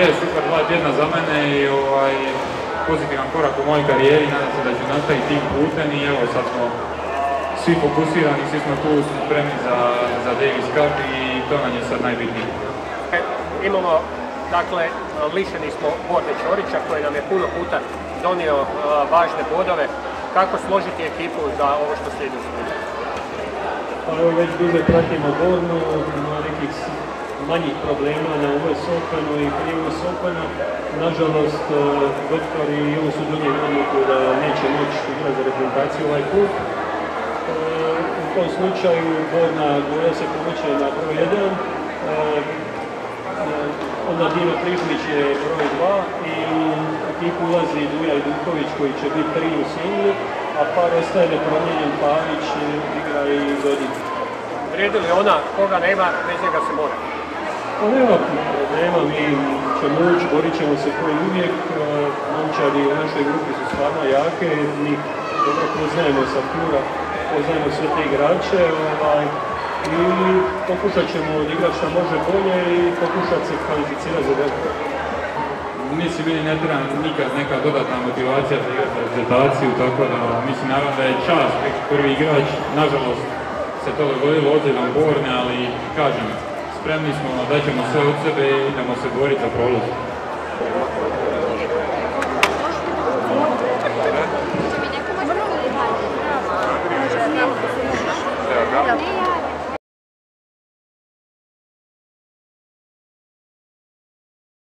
je super dva tjedna za mene i ovaj, pozitivan korak u mojoj karijeri, nadam se da ću nastaviti tim putem i evo sad smo svi fokusirani, svi smo tu spremni za, za Davis Cup i to nam je sad najbitnije. E, imamo, dakle, lišeni smo Borde Čorića koji nam je puno puta donio uh, važne bodove. Kako složiti ekipu za ovo što slijedi u Pa evo već duže pratimo Bornu, nekih manjih problema na ovoj Sokanu i prije Sokana. Nažalost, uh, doktori i ovo su donijeli odluku da neće moći igrati za reprezentaciju ovaj put. Uh, u tom slučaju Borna Goja se povuče na broj 1, onda Dino Trižlić je broj 2 i ekipu ulazi Duja Duković koji će biti 3 u Sinju, a par ostaje nepromijenjen Pavić igra i Godin. Vrijedi li ona koga nema, bez njega se mora? Pa nema problema, mi ćemo ući, borit ćemo se koji uvijek. Momčari u našoj grupi su stvarno jake, mi dobro poznajemo sa Kura, poznajemo sve te igrače. Ovaj, i pokušat ćemo odigrati što može bolje i pokušat se kvalificirati za veliko. Mislim, meni ne treba nikad neka dodatna motivacija za igrati reprezentaciju, tako da mislim naravno da je čas prvi igrač, nažalost se to dogodilo ozljedom Borne, ali kažem, spremni smo, daćemo sve od sebe i idemo se boriti za prolaz. Ja,